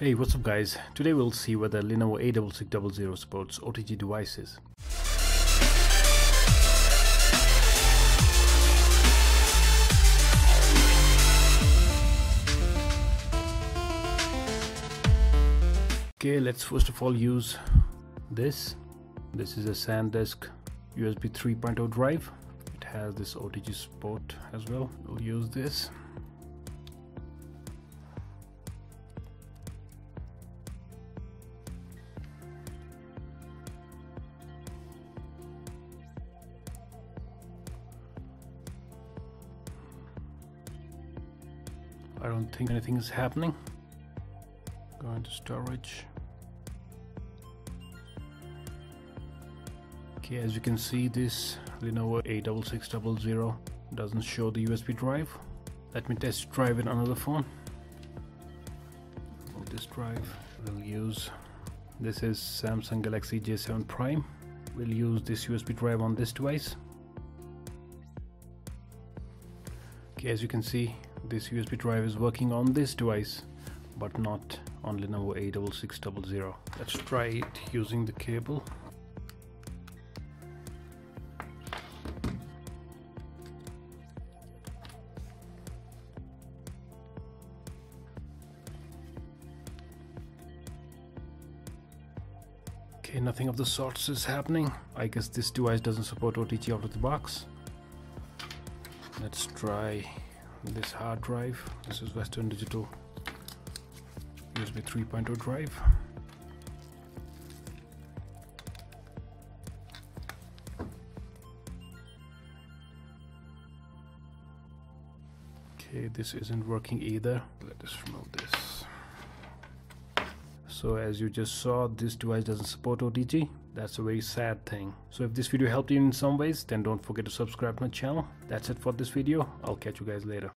Hey, what's up guys? Today we'll see whether Lenovo A6600 supports OTG devices. Okay, let's first of all use this. This is a SanDisk USB 3.0 drive. It has this OTG support as well. We'll use this. I don't think anything is happening. Go into storage. Okay, as you can see, this Lenovo A6600 doesn't show the USB drive. Let me test drive in another phone. this drive we'll use this is Samsung Galaxy J7 Prime. We'll use this USB drive on this device. Okay, as you can see, this USB drive is working on this device but not on Lenovo A6600. Let's try it using the cable. Okay, nothing of the sorts is happening. I guess this device doesn't support OTG out of the box. Let's try this hard drive. This is western digital. Usb 3.0 drive. Okay this isn't working either. Let us remove this so as you just saw this device doesn't support OTG that's a very sad thing. So if this video helped you in some ways then don't forget to subscribe to my channel. That's it for this video. I'll catch you guys later